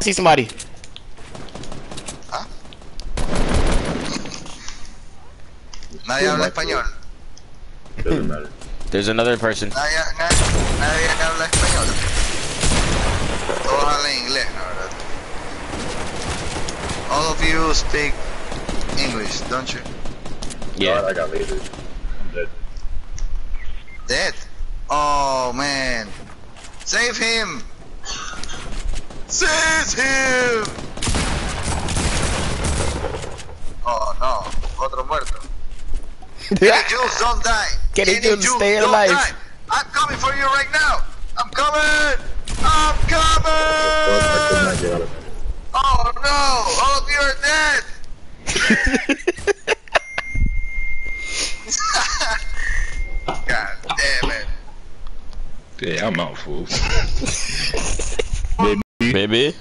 see somebody. ¿Ah? Nadie habla español. Doesn't matter. There's another person. Nadie, nadie, nadie habla español. Todos hablan inglés, la verdad. All of you speak English, don't you? Yeah. God, I got lasered. I'm dead. Dead? Oh man. Save him! Save him! Oh no, otro muerto. Kenny Jules, don't die! Kenny Jules, stay don't alive. die. I'm coming for you right now! I'm coming! I'm Fuck, I could not coming! get out of Oh no! All of you are dead! God damn it. Yeah, I'm out, fool. Maybe.